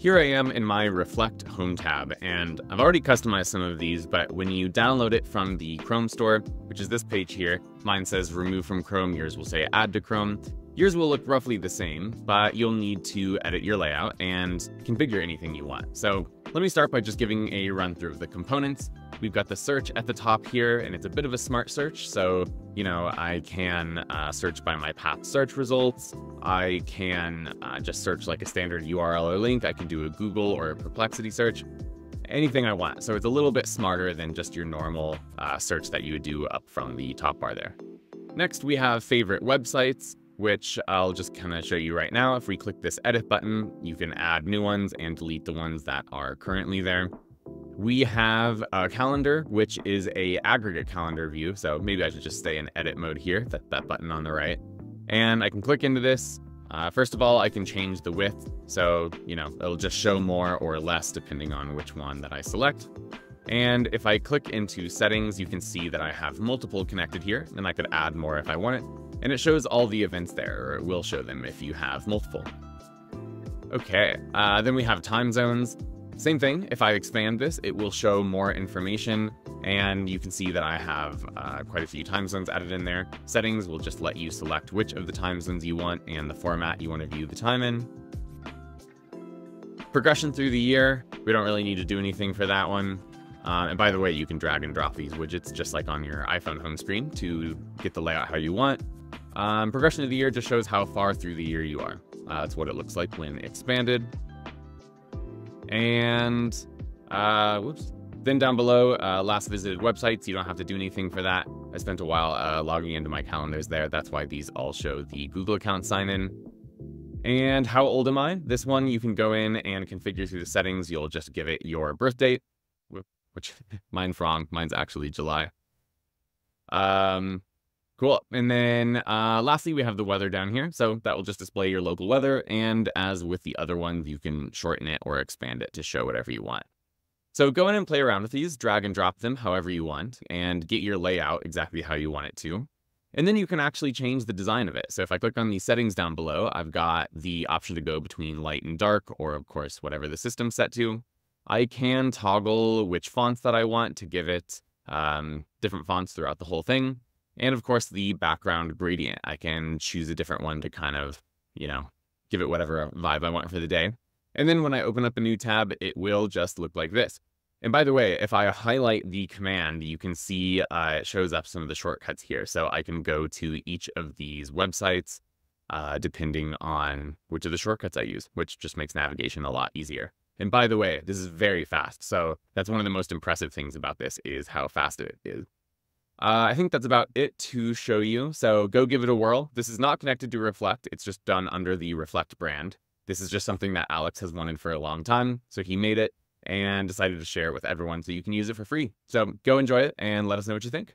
Here I am in my Reflect Home tab, and I've already customized some of these, but when you download it from the Chrome store, which is this page here, mine says remove from Chrome, yours will say add to Chrome. Yours will look roughly the same, but you'll need to edit your layout and configure anything you want. So let me start by just giving a run through of the components. We've got the search at the top here, and it's a bit of a smart search. So, you know, I can uh, search by my past search results. I can uh, just search like a standard URL or link. I can do a Google or a Perplexity search, anything I want. So it's a little bit smarter than just your normal uh, search that you would do up from the top bar there. Next, we have favorite websites which I'll just kind of show you right now. If we click this edit button, you can add new ones and delete the ones that are currently there. We have a calendar, which is a aggregate calendar view. So maybe I should just stay in edit mode here, that, that button on the right. And I can click into this. Uh, first of all, I can change the width. So, you know, it'll just show more or less depending on which one that I select. And if I click into settings, you can see that I have multiple connected here, and I could add more if I want it and it shows all the events there, or it will show them if you have multiple. Okay, uh, then we have time zones. Same thing, if I expand this, it will show more information, and you can see that I have uh, quite a few time zones added in there. Settings will just let you select which of the time zones you want and the format you want to view the time in. Progression through the year, we don't really need to do anything for that one. Uh, and by the way, you can drag and drop these widgets just like on your iPhone home screen to get the layout how you want. Um, progression of the year just shows how far through the year you are. Uh, that's what it looks like when expanded. And uh, whoops. Then down below, uh, last visited websites. You don't have to do anything for that. I spent a while uh, logging into my calendars there. That's why these all show the Google account sign in. And how old am I? This one you can go in and configure through the settings. You'll just give it your birth date, which mine's wrong. Mine's actually July. Um, Cool. And then uh, lastly, we have the weather down here. So that will just display your local weather. And as with the other ones, you can shorten it or expand it to show whatever you want. So go in and play around with these, drag and drop them however you want, and get your layout exactly how you want it to. And then you can actually change the design of it. So if I click on the settings down below, I've got the option to go between light and dark, or of course, whatever the system's set to. I can toggle which fonts that I want to give it um, different fonts throughout the whole thing. And of course, the background gradient. I can choose a different one to kind of, you know, give it whatever vibe I want for the day. And then when I open up a new tab, it will just look like this. And by the way, if I highlight the command, you can see uh, it shows up some of the shortcuts here. So I can go to each of these websites uh, depending on which of the shortcuts I use, which just makes navigation a lot easier. And by the way, this is very fast. So that's one of the most impressive things about this is how fast it is. Uh, I think that's about it to show you. So go give it a whirl. This is not connected to Reflect. It's just done under the Reflect brand. This is just something that Alex has wanted for a long time. So he made it and decided to share it with everyone so you can use it for free. So go enjoy it and let us know what you think.